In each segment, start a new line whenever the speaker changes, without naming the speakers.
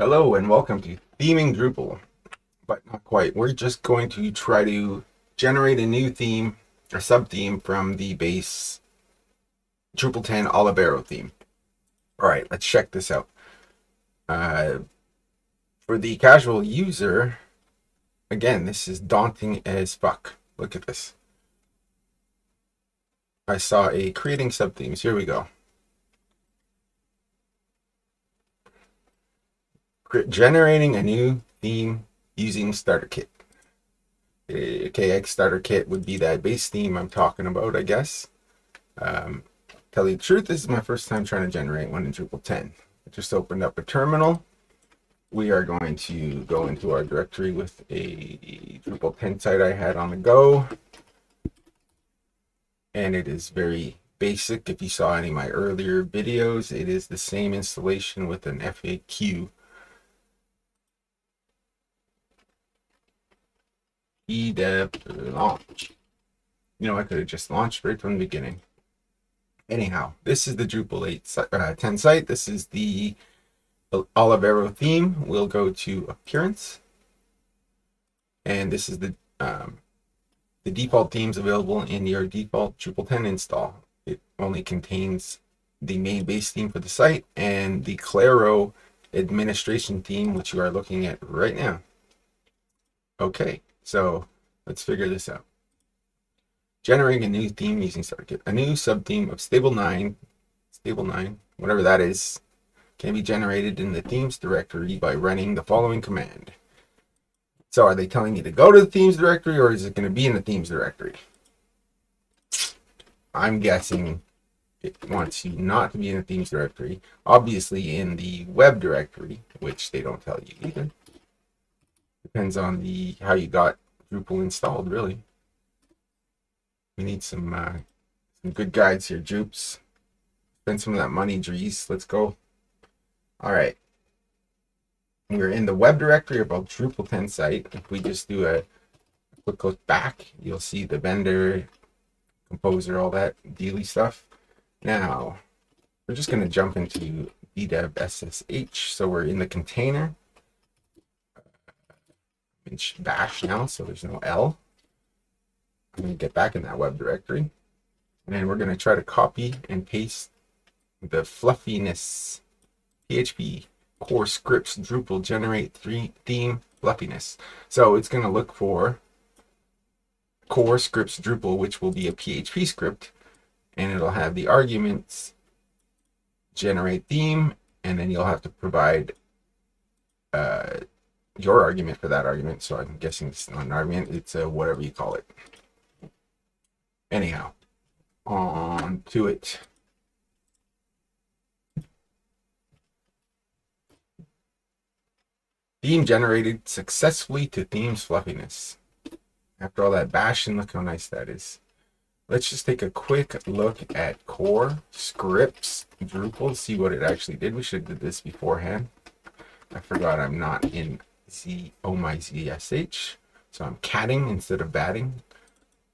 Hello and welcome to Theming Drupal, but not quite. We're just going to try to generate a new theme or sub-theme from the base Drupal 10 Olivero theme. All right, let's check this out. Uh, for the casual user, again, this is daunting as fuck. Look at this. I saw a creating sub-themes. Here we go. Generating a new theme using starter kit. A kx starter kit would be that base theme i'm talking about i guess. Um, tell you the truth this is my first time trying to generate one in drupal 10 i just opened up a terminal. We are going to go into our directory with a drupal 10 site i had on the go. And it is very basic. If you saw any of my earlier videos it is the same installation with an faq ddev launch. You know, I could have just launched right from the beginning. Anyhow, this is the Drupal 8 uh, 10 site. This is the Olivero theme. We'll go to Appearance. And this is the um, the default themes available in your default Drupal 10 install. It only contains the main base theme for the site and the Claro administration theme, which you are looking at right now. Okay, so let's figure this out. Generating a new theme using StarterKit. A new subtheme of stable 9, stable 9, whatever that is, can be generated in the themes directory by running the following command. So are they telling you to go to the themes directory or is it going to be in the themes directory? I'm guessing it wants you not to be in the themes directory. Obviously in the web directory, which they don't tell you either. Depends on the how you got Drupal installed, really. We need some uh, some good guides here, Drupes. Spend some of that money, Dries. Let's go. All right. We're in the web directory of our Drupal 10 site. If we just do a quick look back, you'll see the vendor, composer, all that dealy stuff. Now, we're just going to jump into ddev SSH. So we're in the container bash now, so there's no L. I'm going to get back in that web directory. And we're going to try to copy and paste the fluffiness PHP core scripts Drupal generate three theme fluffiness. So it's going to look for core scripts Drupal, which will be a PHP script, and it'll have the arguments generate theme, and then you'll have to provide uh, your argument for that argument. So I'm guessing it's not an argument. It's a whatever you call it. Anyhow, on to it. Theme generated successfully to themes fluffiness. After all that bashing, look how nice that is. Let's just take a quick look at core scripts Drupal, see what it actually did. We should have did this beforehand. I forgot I'm not in Z O my Z S H. So I'm catting instead of batting.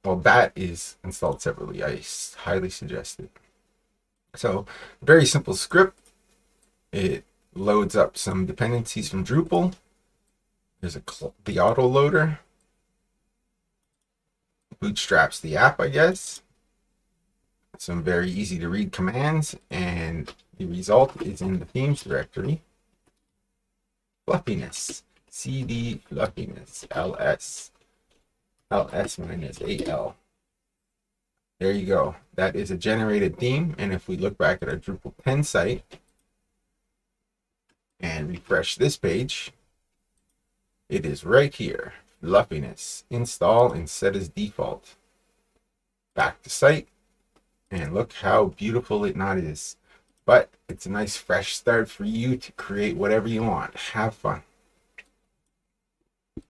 Well, bat is installed separately. I highly suggest it. So very simple script. It loads up some dependencies from Drupal. There's a the auto loader. Bootstraps the app, I guess. Some very easy to read commands, and the result is in the themes directory. Fluffiness cd fluffiness ls ls minus al there you go. That is a generated theme and if we look back at our drupal 10 site and refresh this page it is right here. Fluffiness install and set as default. Back to site and look how beautiful it not is. But it's a nice fresh start for you to create whatever you want. Have fun